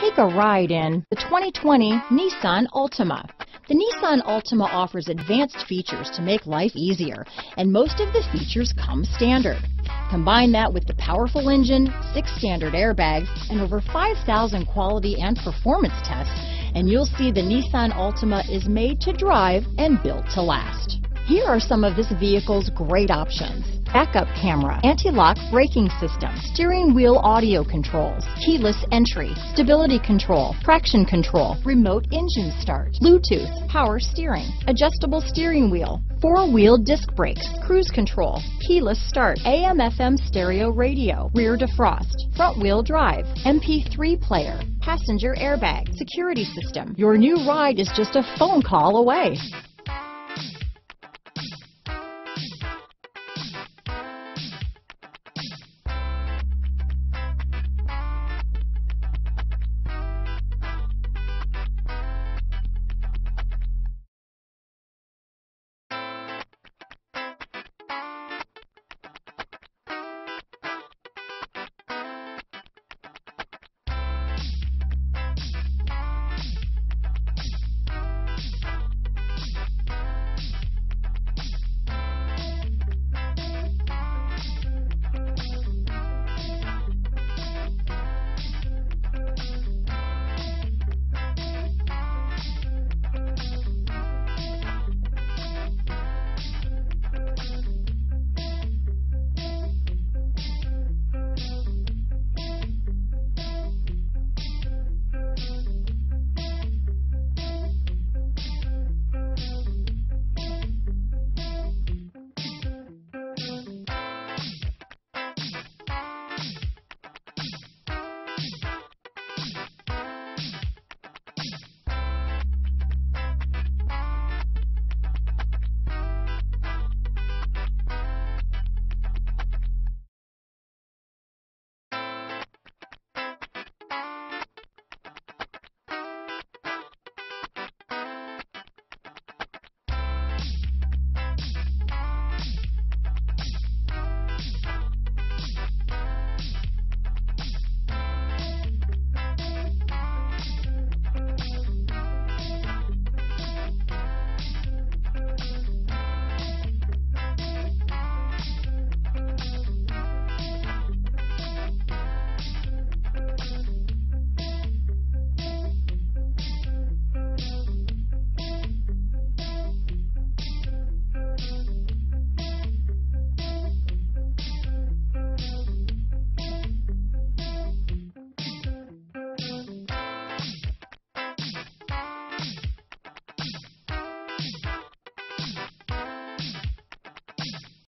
Take a ride in the 2020 Nissan Altima. The Nissan Altima offers advanced features to make life easier, and most of the features come standard. Combine that with the powerful engine, six standard airbags, and over 5,000 quality and performance tests, and you'll see the Nissan Altima is made to drive and built to last. Here are some of this vehicle's great options backup camera, anti-lock braking system, steering wheel audio controls, keyless entry, stability control, traction control, remote engine start, Bluetooth, power steering, adjustable steering wheel, four-wheel disc brakes, cruise control, keyless start, AM FM stereo radio, rear defrost, front wheel drive, MP3 player, passenger airbag, security system. Your new ride is just a phone call away.